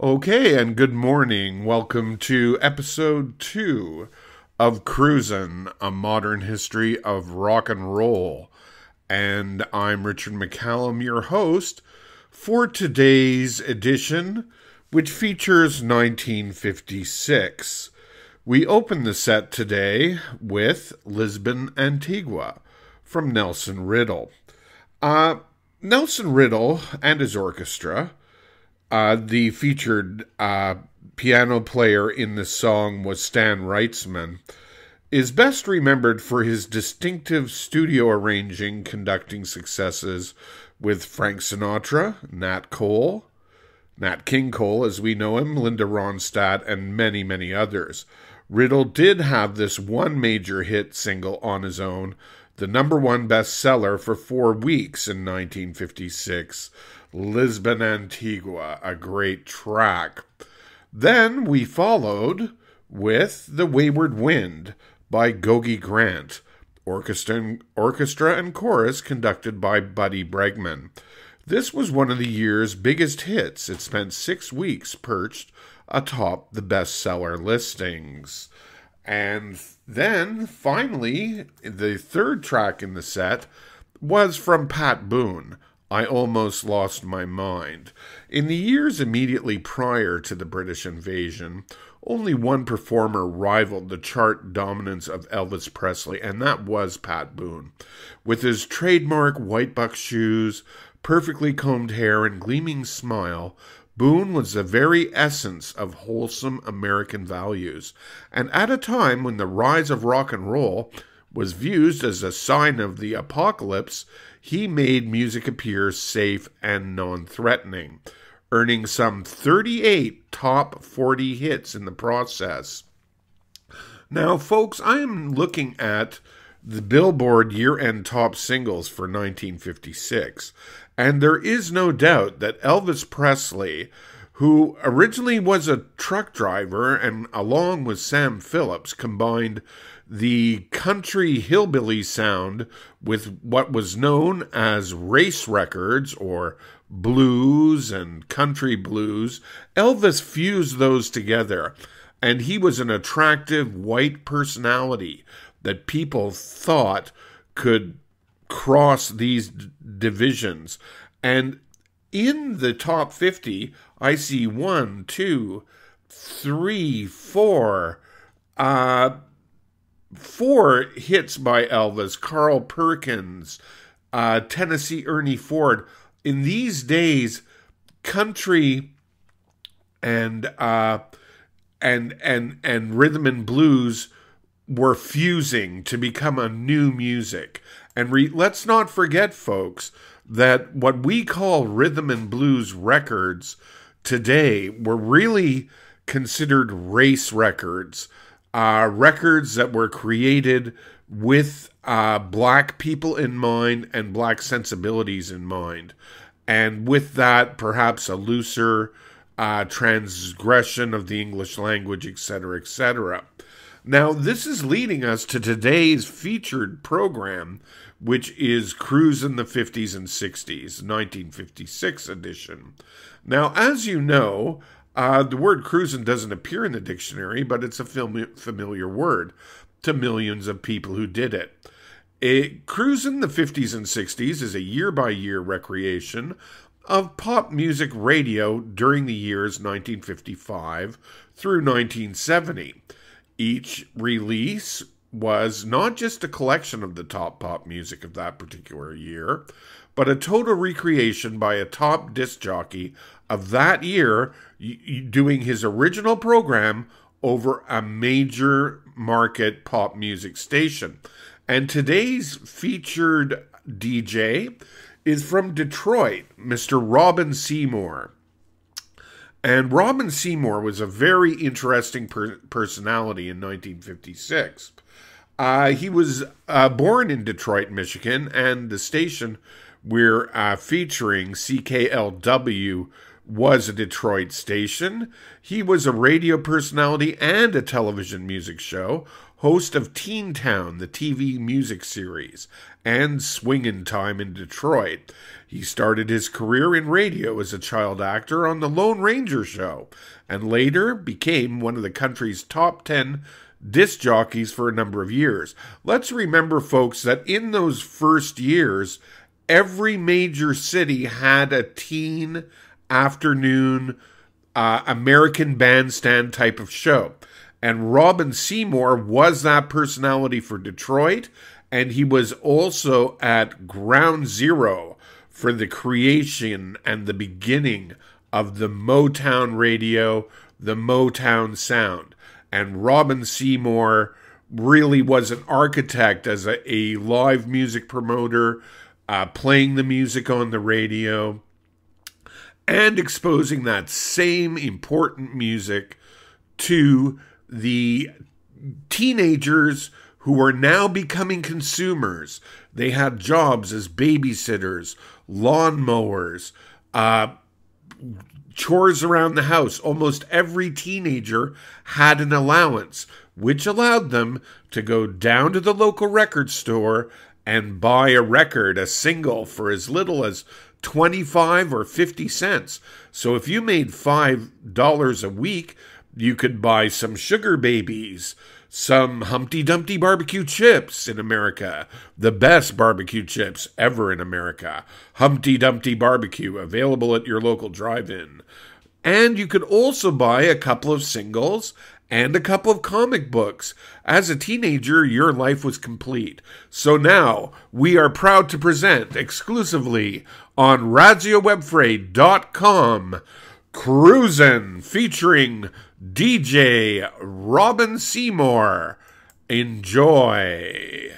Okay, and good morning. Welcome to episode two of Cruisin', a modern history of rock and roll. And I'm Richard McCallum, your host for today's edition, which features 1956. We open the set today with Lisbon Antigua from Nelson Riddle. Uh, Nelson Riddle and his orchestra uh, the featured uh, piano player in the song was Stan Reitzman, is best remembered for his distinctive studio arranging conducting successes with Frank Sinatra, Nat Cole, Nat King Cole as we know him, Linda Ronstadt, and many, many others. Riddle did have this one major hit single on his own, the number one bestseller for four weeks in 1956, Lisbon Antigua, a great track. Then we followed with The Wayward Wind by Gogi Grant, orchestra and, orchestra and chorus conducted by Buddy Bregman. This was one of the year's biggest hits. It spent six weeks perched atop the bestseller listings. And then, finally, the third track in the set was from Pat Boone, I almost lost my mind. In the years immediately prior to the British invasion, only one performer rivaled the chart dominance of Elvis Presley, and that was Pat Boone. With his trademark white buck shoes, perfectly combed hair, and gleaming smile, Boone was the very essence of wholesome American values, and at a time when the rise of rock and roll was viewed as a sign of the apocalypse, he made music appear safe and non threatening, earning some 38 top 40 hits in the process. Now, folks, I am looking at the Billboard year end top singles for 1956, and there is no doubt that Elvis Presley, who originally was a truck driver and along with Sam Phillips combined the country hillbilly sound with what was known as race records or blues and country blues. Elvis fused those together, and he was an attractive white personality that people thought could cross these d- divisions. And in the top 50, I see one, two, three, four, uh, four hits by Elvis, Carl Perkins, uh, Tennessee Ernie Ford. In these days, country and uh, and and and rhythm and blues were fusing to become a new music. And let's not forget, folks, that what we call rhythm and blues records today were really considered race records uh, records that were created with uh, black people in mind and black sensibilities in mind. And with that, perhaps a looser uh, transgression of the English language, etc., etc. Now, this is leading us to today's featured program, which is Cruisin' the 50s and 60s, 1956 edition. Now, as you know, uh, the word cruising doesn't appear in the dictionary, but it's a familiar word to millions of people who did it. A cruising the 50s and 60s is a year by year recreation of pop music radio during the years 1955 through 1970. Each release was not just a collection of the top pop music of that particular year, but a total recreation by a top disc jockey of that year doing his original program over a major market pop music station. And today's featured DJ is from Detroit, Mr. Robin Seymour. And Robin Seymour was a very interesting per- personality in 1956. Uh, he was uh, born in Detroit, Michigan, and the station we're uh, featuring, CKLW, was a Detroit station. He was a radio personality and a television music show host of Teen Town, the TV music series, and Swingin' Time in Detroit. He started his career in radio as a child actor on The Lone Ranger Show, and later became one of the country's top 10 disc jockeys for a number of years. Let's remember, folks, that in those first years, every major city had a teen afternoon uh, American bandstand type of show. And Robin Seymour was that personality for Detroit, and he was also at ground zero for the creation and the beginning of the Motown radio, the Motown sound. And Robin Seymour really was an architect as a, a live music promoter, uh, playing the music on the radio, and exposing that same important music to the teenagers who are now becoming consumers. They had jobs as babysitters, lawnmowers, uh, chores around the house. Almost every teenager had an allowance, which allowed them to go down to the local record store and buy a record, a single, for as little as 25 or 50 cents. So if you made $5 a week, you could buy some sugar babies, some Humpty Dumpty barbecue chips in America, the best barbecue chips ever in America. Humpty Dumpty barbecue, available at your local drive in. And you could also buy a couple of singles and a couple of comic books. As a teenager, your life was complete. So now we are proud to present exclusively on RadioWebFreight.com Cruisin' featuring DJ Robin Seymour. Enjoy.